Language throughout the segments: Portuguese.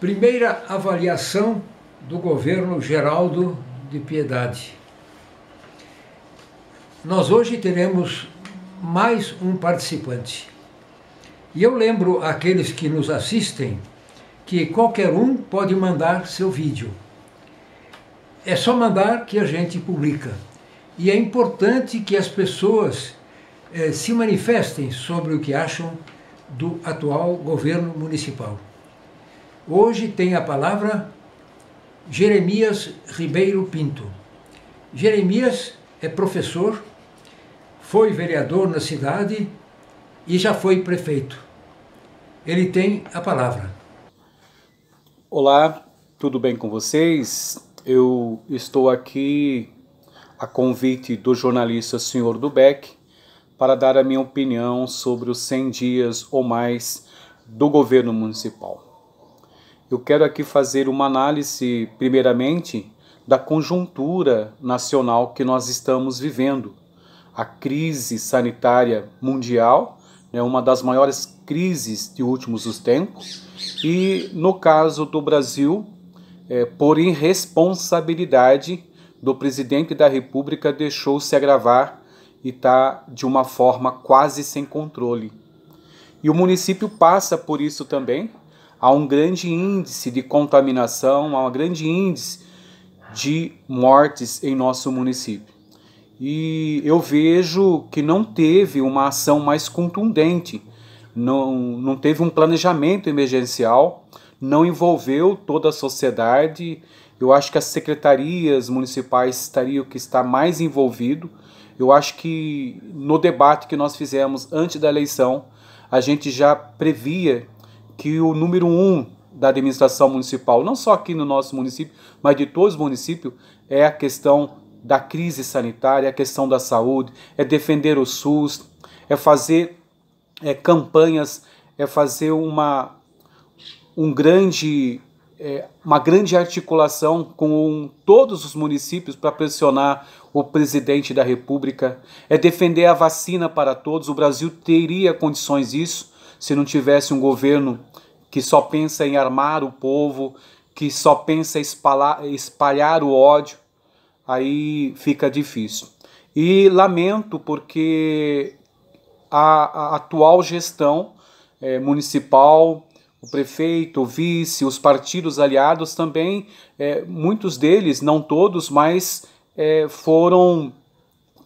Primeira avaliação do governo Geraldo de Piedade. Nós hoje teremos mais um participante. E eu lembro àqueles que nos assistem que qualquer um pode mandar seu vídeo. É só mandar que a gente publica. E é importante que as pessoas eh, se manifestem sobre o que acham do atual governo municipal. Hoje tem a palavra Jeremias Ribeiro Pinto. Jeremias é professor, foi vereador na cidade e já foi prefeito. Ele tem a palavra. Olá, tudo bem com vocês? Eu estou aqui a convite do jornalista Senhor Dubeck para dar a minha opinião sobre os 100 dias ou mais do governo municipal. Eu quero aqui fazer uma análise, primeiramente, da conjuntura nacional que nós estamos vivendo. A crise sanitária mundial é uma das maiores crises de últimos tempos, e no caso do Brasil, é, por irresponsabilidade do presidente da República, deixou-se agravar e está de uma forma quase sem controle. E o município passa por isso também, há um grande índice de contaminação, há um grande índice de mortes em nosso município. E eu vejo que não teve uma ação mais contundente, não, não teve um planejamento emergencial, não envolveu toda a sociedade. Eu acho que as secretarias municipais estariam que estar mais envolvido. Eu acho que no debate que nós fizemos antes da eleição, a gente já previa que o número um da administração municipal, não só aqui no nosso município, mas de todos os municípios, é a questão da crise sanitária, a questão da saúde, é defender o SUS, é fazer é, campanhas, é fazer uma, um grande, é, uma grande articulação com todos os municípios para pressionar o presidente da República, é defender a vacina para todos. O Brasil teria condições disso se não tivesse um governo que só pensa em armar o povo, que só pensa em espalhar, espalhar o ódio, aí fica difícil. E lamento porque a, a atual gestão é, municipal, o prefeito, o vice, os partidos aliados também, é, muitos deles, não todos, mas é, foram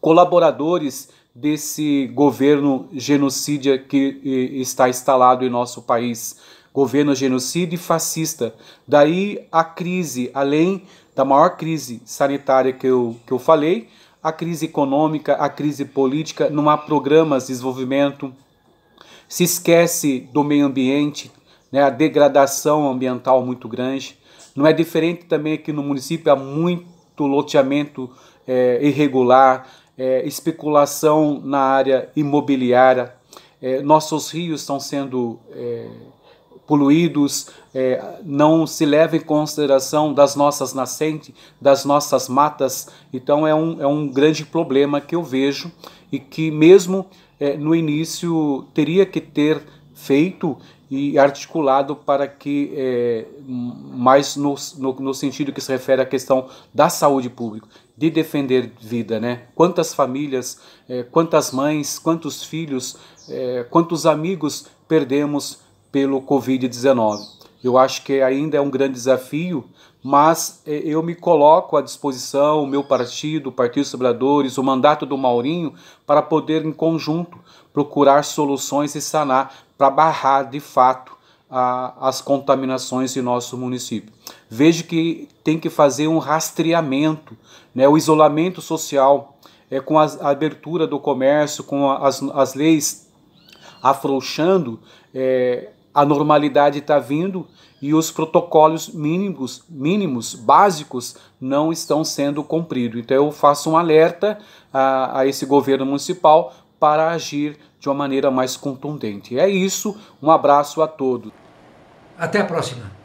colaboradores desse governo genocídio que está instalado em nosso país. Governo genocídio e fascista. Daí a crise, além da maior crise sanitária que eu, que eu falei, a crise econômica, a crise política, não há programas de desenvolvimento, se esquece do meio ambiente, né, a degradação ambiental muito grande. Não é diferente também aqui no município, há muito loteamento é, irregular, é, especulação na área imobiliária, é, nossos rios estão sendo é, poluídos, é, não se leva em consideração das nossas nascentes, das nossas matas. Então é um, é um grande problema que eu vejo e que mesmo é, no início teria que ter feito e articulado para que, é, mais no, no, no, sentido que se refere à questão da saúde pública, de defender vida, né? Quantas famílias, é, quantas mães, quantos filhos, é, quantos amigos perdemos pelo Covid-19. Eu acho que ainda é um grande desafio, mas é, eu me coloco à disposição, o meu partido, o Partido dos Trabalhadores, o mandato do Maurinho, para poder, em conjunto, procurar soluções e sanar, para barrar de fato a, as contaminações em nosso município. Vejo que tem que fazer um rastreamento, né, o isolamento social, é, com a, a abertura do comércio, com a, as, as leis afrouxando, é, a normalidade está vindo e os protocolos mínimos, mínimos, básicos, não estão sendo cumpridos. Então eu faço um alerta a, a esse governo municipal para agir de uma maneira mais contundente. É isso, um abraço a todos. Até a próxima.